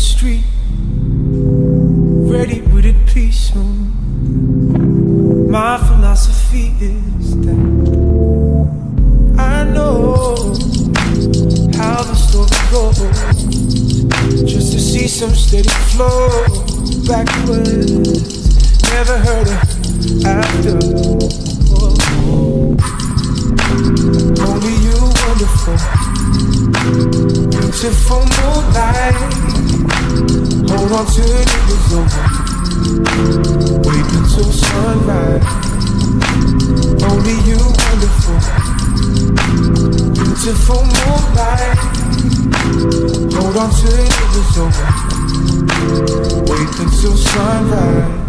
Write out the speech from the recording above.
street, ready with a peace. My philosophy is that I know how the story goes, just to see some steady flow backwards. Never heard of after. Beautiful moonlight. Hold on till it is over. Wait until sunrise. Only you, wonderful, beautiful moonlight. Hold on till it is over. Wait until sunrise.